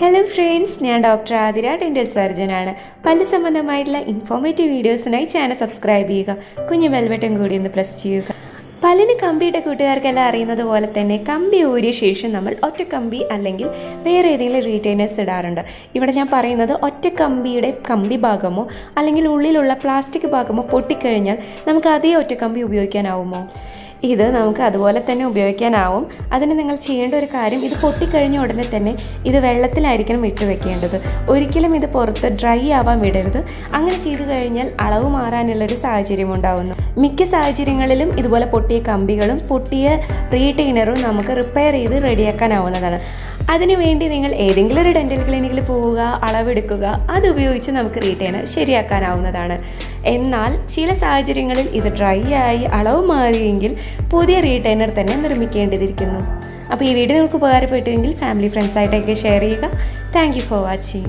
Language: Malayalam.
ഹലോ ഫ്രണ്ട്സ് ഞാൻ ഡോക്ടർ ആതിര ഡെന്റൽ സർജനാണ് പല്ല് സംബന്ധമായിട്ടുള്ള ഇൻഫോർമേറ്റീവ് വീഡിയോസിനായി ചാനൽ സബ്സ്ക്രൈബ് ചെയ്യുക. കുഞ്ഞു ബെൽബട്ടൺ കൂടി ഒന്ന് പ്രസ് ചെയ്യുക. പല്ലിന് കമ്പിയിട്ട കൂട്ടുകാർക്കെല്ലാം അറിയുന്നത് പോലെ തന്നെ കമ്പി ഊരിയ ശേഷം നമ്മൾ ഒറ്റ കമ്പി അല്ലെങ്കിൽ വേറെ ഏതെങ്കിലും റീറ്റൈനേഴ്സ് ഇടാറുണ്ട്. ഇവിടെ ഞാൻ പറയുന്നത് ഒറ്റ കമ്പിയുടെ കമ്പി ഭാഗമോ അല്ലെങ്കിൽ ഉള്ളിലുള്ള പ്ലാസ്റ്റിക് ഭാഗമോ പൊട്ടിക്കഴിഞ്ഞാൽ നമുക്ക് അതേ ഒറ്റ കമ്പി ഉപയോഗിക്കാനാവുമോ? ഇത് നമുക്ക് അതുപോലെ തന്നെ ഉപയോഗിക്കാനാവും. അതിന് നിങ്ങൾ ചെയ്യേണ്ട ഒരു കാര്യം ഇത് പൊട്ടിക്കഴിഞ്ഞ ഉടനെ തന്നെ ഇത് വെള്ളത്തിലായിരിക്കണം ഇട്ട് വെക്കേണ്ടത്. ഒരിക്കലും ഇത് പുറത്ത് ഡ്രൈ ആവാൻ വിടരുത്. അങ്ങനെ ചെയ്തു കഴിഞ്ഞാൽ അളവ് മാറാനുള്ളൊരു സാഹചര്യം ഉണ്ടാവുന്നു. മിക്ക സാഹചര്യങ്ങളിലും ഇതുപോലെ പൊട്ടിയ കമ്പികളും പൊട്ടിയ റീറ്റെയിനറും നമുക്ക് റിപ്പയർ ചെയ്ത് റെഡിയാക്കാനാവുന്നതാണ്. അതിനുവേണ്ടി നിങ്ങൾ ഏതെങ്കിലും ഒരു ഡെന്റൽ ക്ലിനിക്കിൽ പോവുക അളവെടുക്കുക അത് ഉപയോഗിച്ച് നമുക്ക് റീറ്റെയിനർ ശരിയാക്കാനാവുന്നതാണ്. എന്നാൽ ചില സാഹചര്യങ്ങളിൽ ഇത് ഡ്രൈ ആയി അളവ് മാറിയെങ്കിൽ പുതിയ റീറ്റൈനർ തന്നെ നിർമ്മിക്കേണ്ടതിരിക്കുന്നു. അപ്പോൾ ഈ വീഡിയോ നിങ്ങൾക്ക് ഉപകാരപ്പെട്ടുവെങ്കിൽ ഫാമിലി ഫ്രണ്ട്സായിട്ടൊക്കെ ഷെയർ ചെയ്യുക. Thank for watching